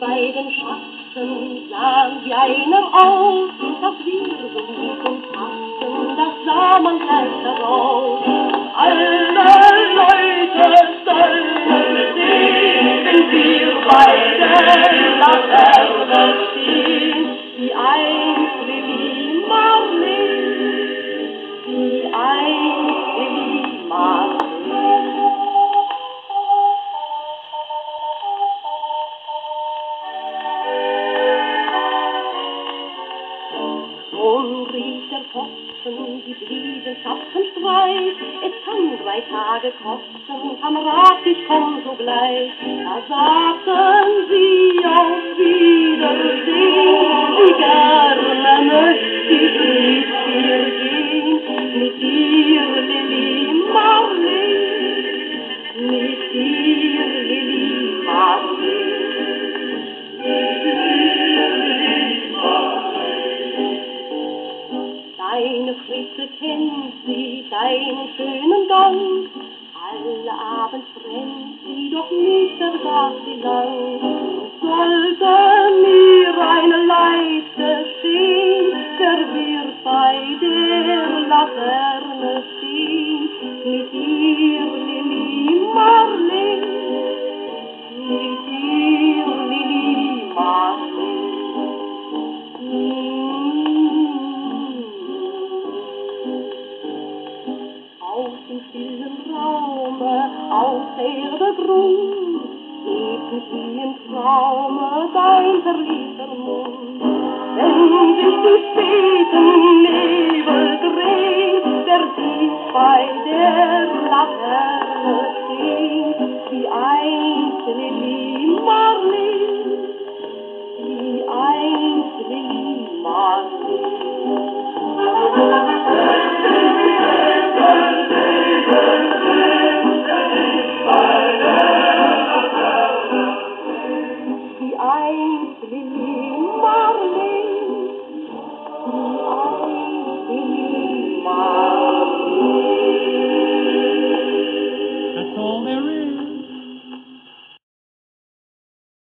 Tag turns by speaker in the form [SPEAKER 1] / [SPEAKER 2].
[SPEAKER 1] Unsere beiden Schatten sahen wie einem aus, dass wir so gut uns passten, das sah man gleich daraus. Alle Leute sollen sehen, wir beide Laterne Pfosten, die blieben Zapfenstreit. Es kann drei Tage kosten, Kamerad, ich komm sogleich. Da sagten sie auf Wiedersehen, wie gerne möchte ich deinen schönen Gang. Alle Abend brennt sie, doch nicht vergaß sie lang. Sollte mir eine Leid stehen, wer wird bei der Laterne stehen? Mit auf ihre Grund, ebnet wie im Traume dein verliebter Mund. Wenn sich die späten Nebel dreht, der Wind bei der Laterne steht, wie ein